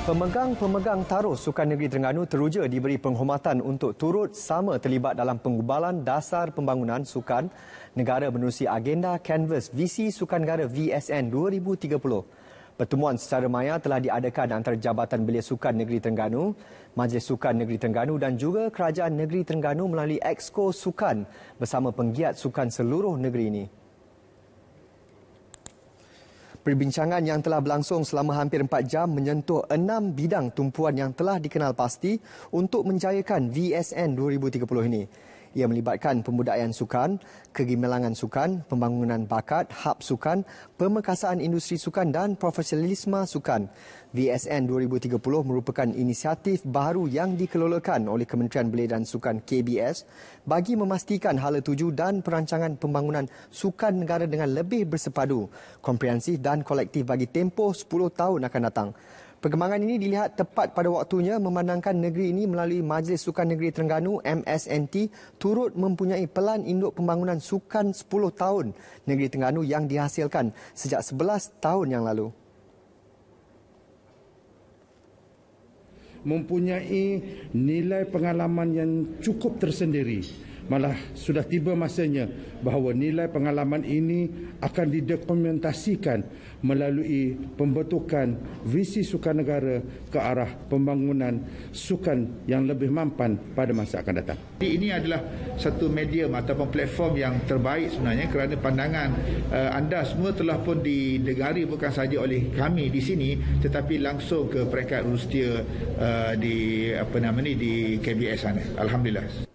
Pemegang-pemegang taruh Sukan Negeri Terengganu teruja diberi penghormatan untuk turut sama terlibat dalam penggubalan dasar pembangunan sukan negara menerusi agenda Canvas Visi Sukan Negara VSN 2030. Pertemuan secara maya telah diadakan antara Jabatan Belia Sukan Negeri Terengganu, Majlis Sukan Negeri Terengganu dan juga Kerajaan Negeri Terengganu melalui Exco Sukan bersama penggiat sukan seluruh negeri ini. Perbincangan yang telah berlangsung selama hampir 4 jam menyentuh enam bidang tumpuan yang telah dikenal pasti untuk menjayakan VSN 2030 ini. Ia melibatkan pembudayaan sukan, kegemilangan sukan, pembangunan bakat, hub sukan, pemekasaan industri sukan dan profesionalisme sukan. VSN 2030 merupakan inisiatif baru yang dikelolakan oleh Kementerian Belia dan Sukan KBS bagi memastikan hala tuju dan perancangan pembangunan sukan negara dengan lebih bersepadu, komprehensif dan kolektif bagi tempoh 10 tahun akan datang. Perkembangan ini dilihat tepat pada waktunya memandangkan negeri ini melalui Majlis Sukan Negeri Terengganu MSNT turut mempunyai pelan induk pembangunan sukan 10 tahun Negeri Terengganu yang dihasilkan sejak 11 tahun yang lalu. Mempunyai nilai pengalaman yang cukup tersendiri malah sudah tiba masanya bahawa nilai pengalaman ini akan didokumentasikan melalui pembentukan visi sukan negara ke arah pembangunan sukan yang lebih mampan pada masa akan datang. Ini adalah satu medium ataupun platform yang terbaik sebenarnya kerana pandangan uh, anda semua telah pun didengari bukan sahaja oleh kami di sini tetapi langsung ke peringkat rustia uh, di apa nama ni di KBS sana. Alhamdulillah.